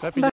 Happy